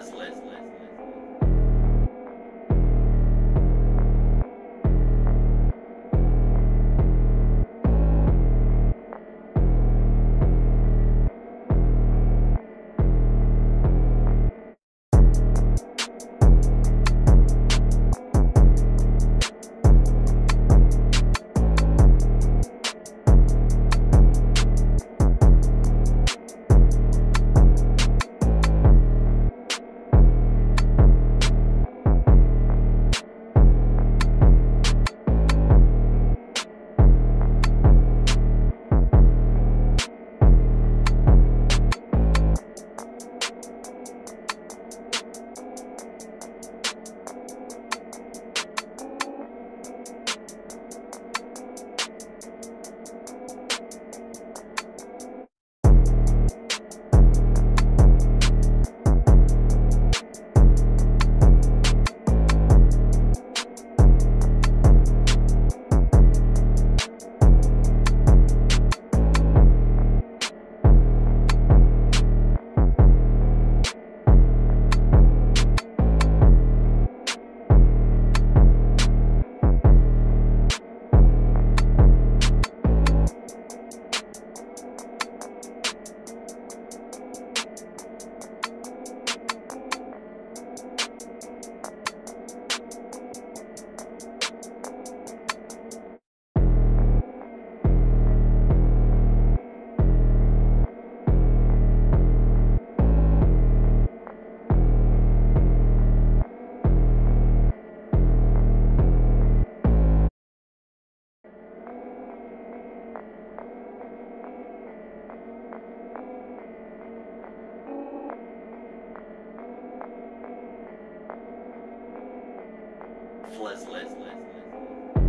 Let's list, list, list, list.